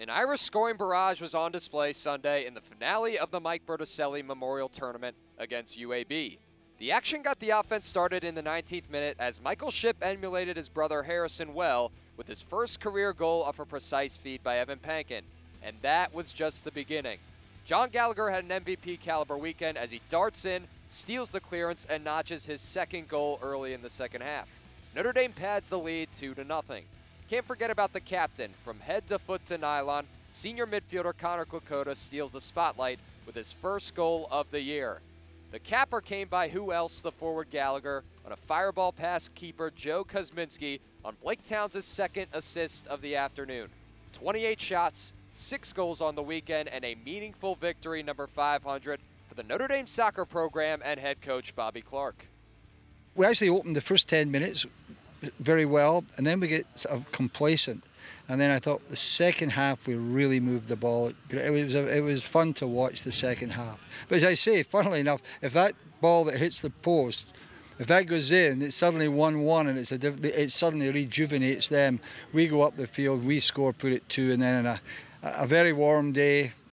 An Irish scoring barrage was on display Sunday in the finale of the Mike Berticelli Memorial Tournament against UAB. The action got the offense started in the 19th minute as Michael Shipp emulated his brother Harrison well with his first career goal off a precise feed by Evan Panken. And that was just the beginning. Jon Gallagher had an MVP caliber weekend as he darts in, steals the clearance, and notches his second goal early in the second half. Notre Dame pads the lead 2 to nothing. Can't forget about the captain. From head to foot to nylon, senior midfielder Connor Klekota steals the spotlight with his first goal of the year. The capper came by who else? The forward Gallagher on a fireball pass keeper Joe Kosminski on Blake Towns' second assist of the afternoon. 28 shots, six goals on the weekend, and a meaningful victory number 500 for the Notre Dame soccer program and head coach Bobby Clark. We actually opened the first 10 minutes very well, and then we get sort of complacent. And then I thought the second half we really moved the ball. It was it was fun to watch the second half. But as I say, funnily enough, if that ball that hits the post, if that goes in, it's suddenly one-one, and it's a it suddenly rejuvenates them. We go up the field, we score, put it two, and then in a a very warm day,